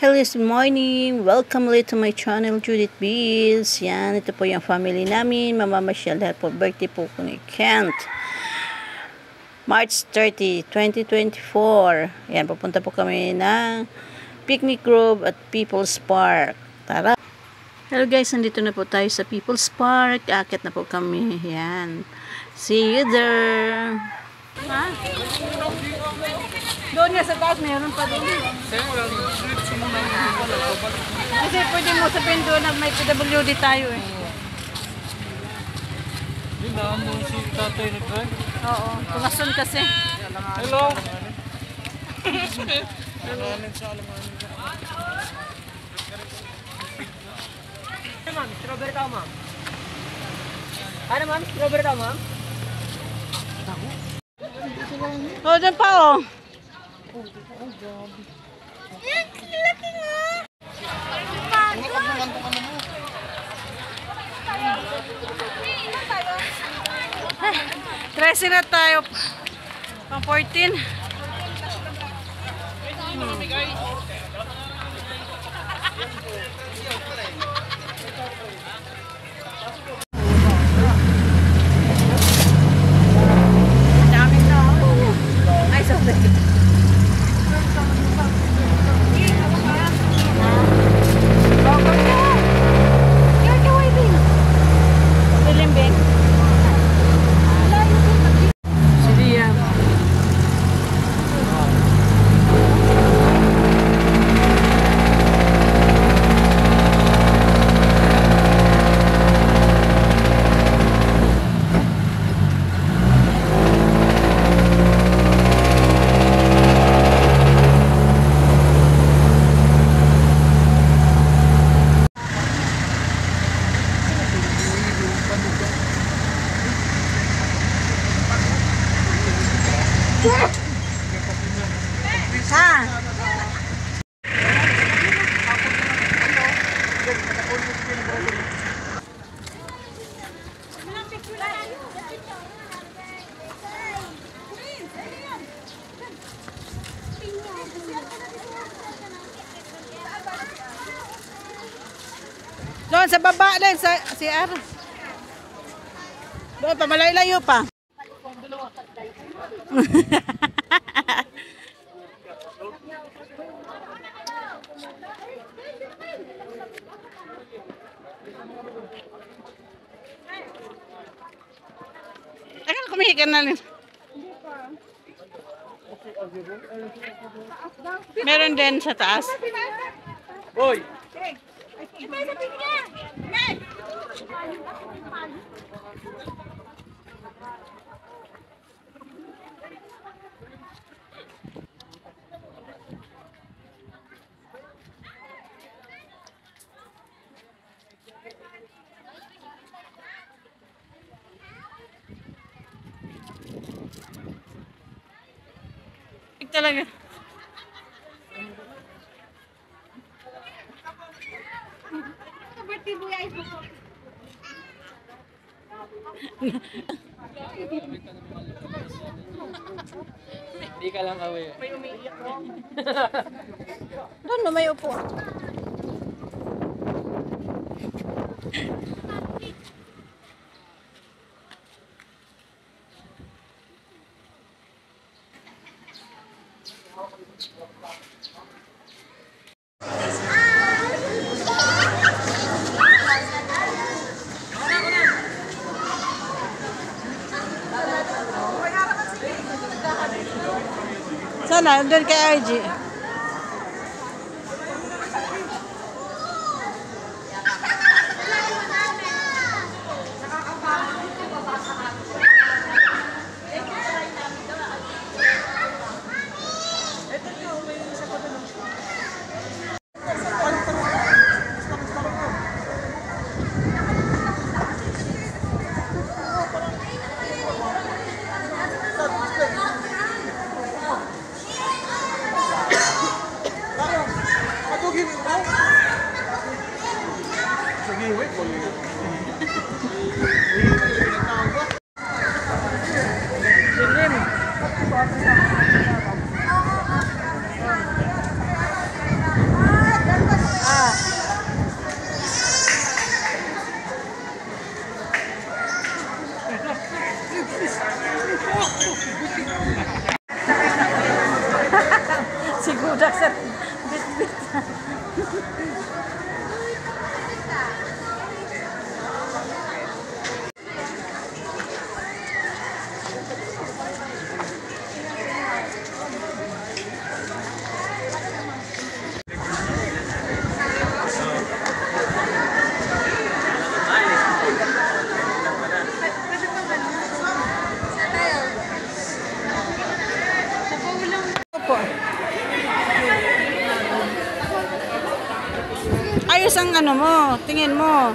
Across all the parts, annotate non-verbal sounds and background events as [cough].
Hello, good morning. Welcome ulit to my channel, Judith Beals. Yan, ito po yung family namin. Mamamasyal lahat po. Birthday po ko ni Kent. March 30, 2024. Yan, pupunta po kami ng picnic grove at People's Park. Tara! Hello guys, nandito na po tayo sa People's Park. Akit na po kami. Yan. See you there! Ha? Doon nga sa taas, mayroon pa doon. Kasi pwede mo sabihin doon na may PWD tayo eh. Hindi na mo si tatay na try. Oo, tumason kasi. Hello. Ano ma'am? Strawberry tao ma'am? Ano ma'am? Strawberry tao ma'am? Oo, doon pa oh. Trece na tayo. Pang 14. Daming tao. Ay, sorry. Bilimbing. Si Liam. Ha? Doon sa baba din sa Ar. Doon pa malayo pa. [laughs] Akan kumihikan na rin. Meron din sa taas. Boy. Talaga. Hindi ka lang away. Doon na may upo. Sana, doon kay RG. Varsågoda. [laughs] mo, tingin mo.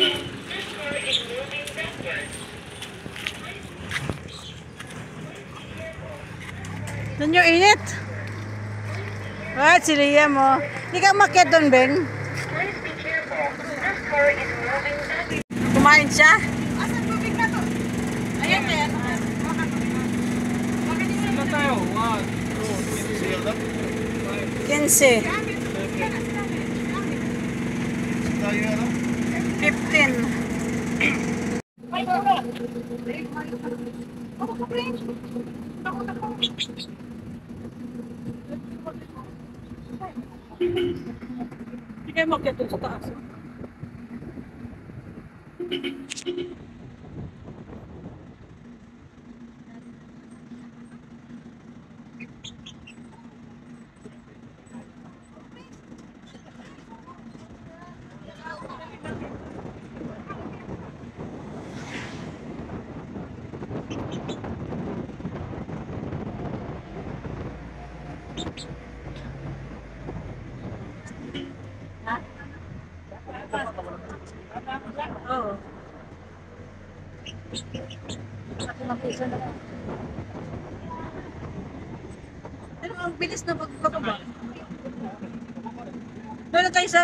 Doon yung init. What, si Lia mo. Hindi ka umakyat doon, Ben. Kumain siya? Ayan, ayan. Ilan tayo? One, two, three. 15. 15. Hindi kayo makyat doon sa taas. Oo. Pero ang bilis na pagbaba. Doon tayo sa...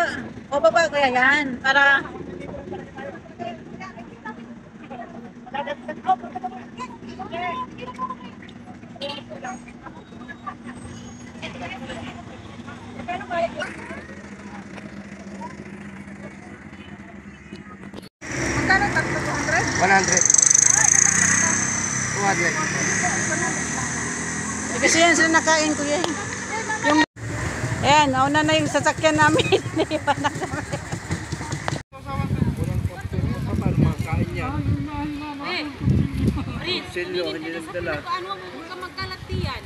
O baba kaya yan. Para... Nakain ko yan. Yung... Ayan, nauna na yung sasakyan namin. [laughs] Naiwan na kami. Silyo, hindi nagdala. Ano mo kung ka magkalatian?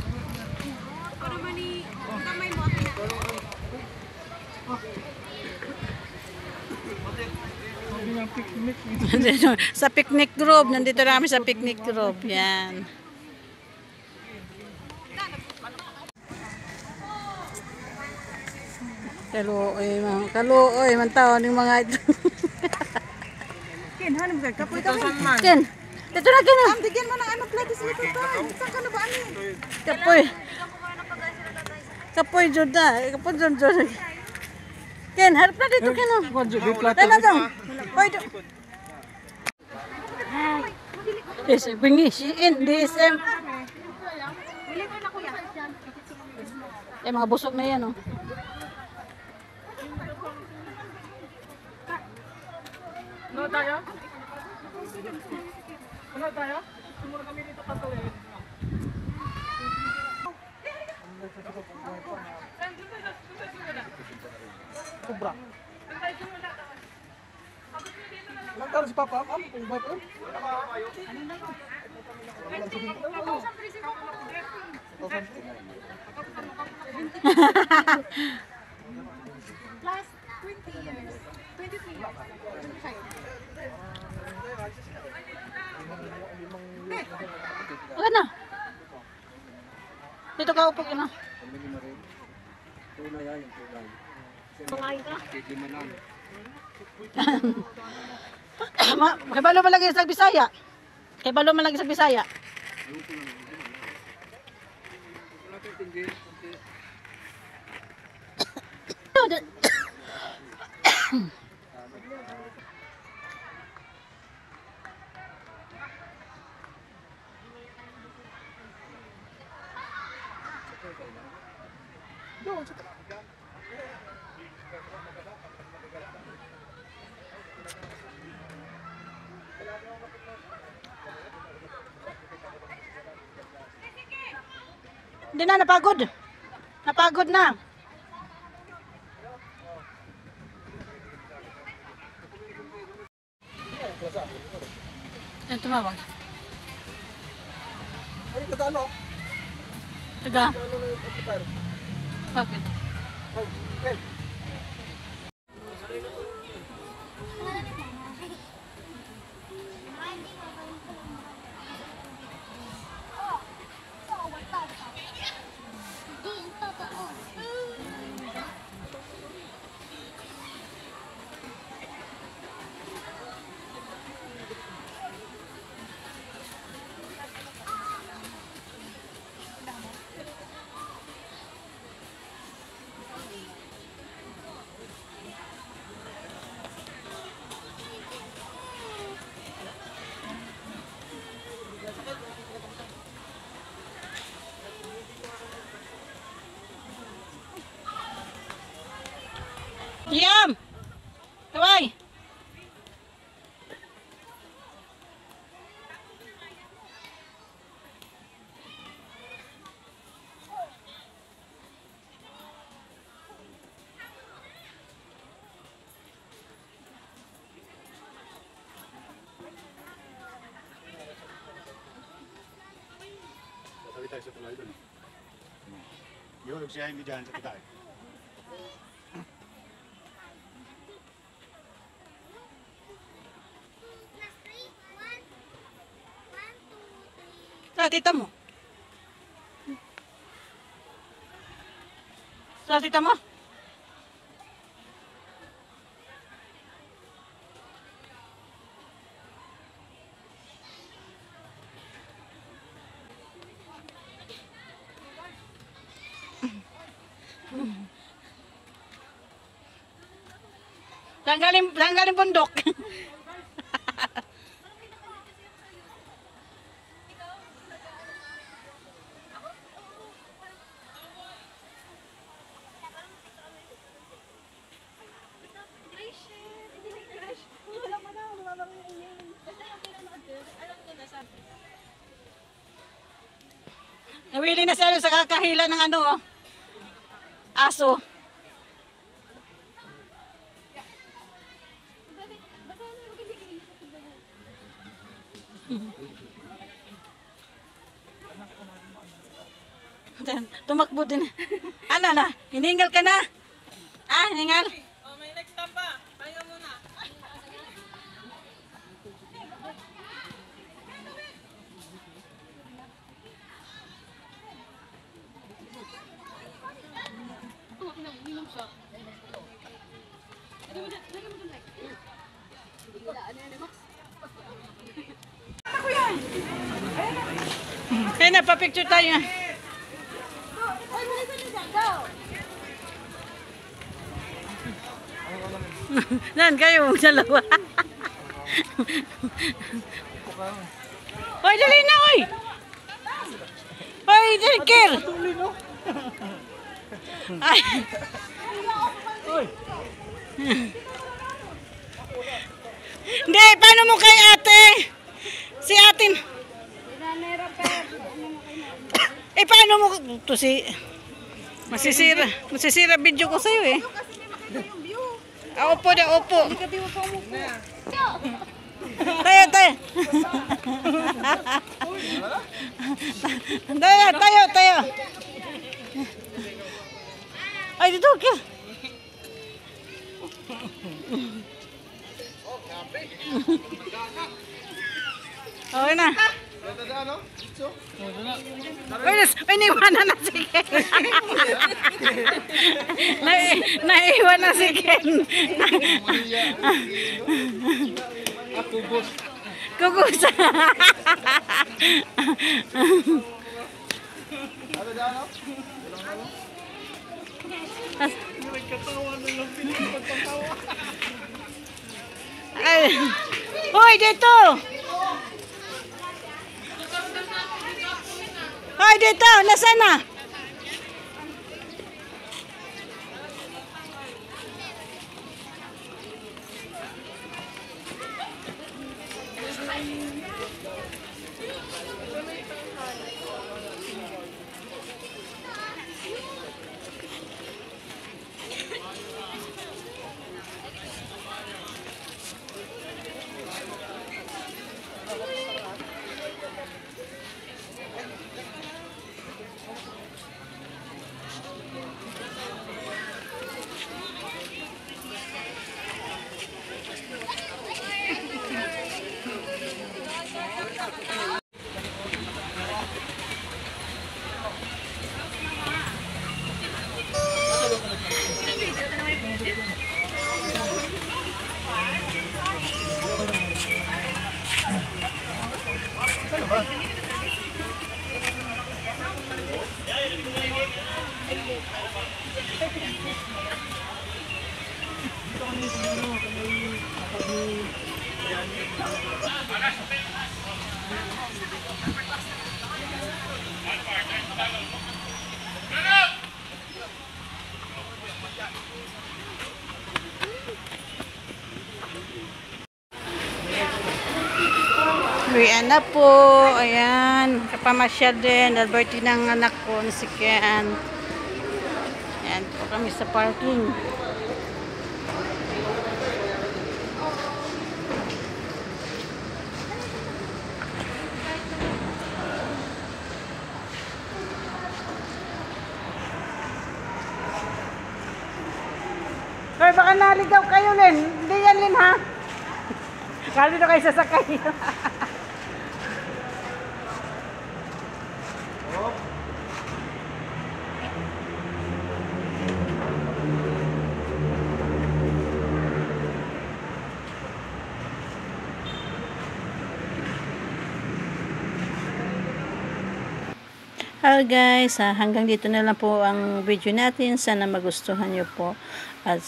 Para mani kamay mo akin na. sa picnic group, nandito namin sa picnic group. Yan. Kaluoy, mga kaluoy, man tao ng mga ito. [laughs] Ken, hanap ka. Kapoy ka. Ken, dito na ken. ah. Bigyan mo ng ano platis nito pa. Saan ka na ba ani? Kapoy. Kapoy jud na, kapoy jud jud. Ken, harap na dito ken. oh. Dala daw. Hoy. do- Yes, bingi si in DSM. Eh mga busog na yan oh. Tayo? Ano tayo? Sumura kami dito katuloy. Kubra. Nagtaro si Papa, am, kung ba ito? Last 20 years. 23 years. Five. Wala na. Dito ka upo na. Ma, kay balo man lagi sa Bisaya. Kay balo man lagi sa Bisaya. Hindi na napagod. Napagod na. Yan tumawag. Ay, katalo. Taga. Bakit? Hey, Siya dyan sa kitay. Sa tita mo. Sa tita mo. Saan galing bundok? [laughs] Nawili na siya sa kakahila ng ano, oh. aso. Tumakbo din. Ano na? Hiningal ka na? Ah, hiningal? Oh, may next time pa. Pahinga muna. Kaya na, pa-picture tayo. [laughs] Nan kayo, dalawa. Hoy, dali na, oy! Hoy, dali, Kir! Hindi, paano mo kay ate? Si atin. Eh, paano mo? Ito si... Masisira. Masisira video ko sa'yo eh. Ah, opo dah opo. Tayo, tayo. Tayo, tayo, tayo. Ay, dito, okay. Oh, kapi. Okay na. Okay na. Ano? So? Uy, nas, uy, naiwanan na si Ken. na, naiwan na si Ken. Kukusa. Ay. Hoy, dito! Hoy, dito! Nasaan na? Uwian na po. Ayan. Kapamasyal din. Alberti ng anak ko na si Ken. Ayan po kami sa parking. Hoy, baka naligaw kayo, Len. Hindi yan, Len, ha? Kali na kayo sasakay. [laughs] Hello guys, ah, hanggang dito na lang po ang video natin. Sana magustuhan nyo po. At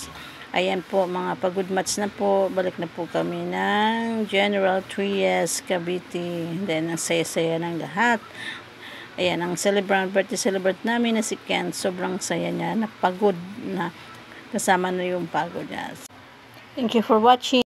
ayan po, mga pagod match na po. Balik na po kami ng General Trias, Cavite. Then, ang saya-saya ng lahat. Ayan, ang celebrant, birthday celebrant namin na si Ken. Sobrang saya niya. Napagod na kasama na yung pagod niya. Thank you for watching.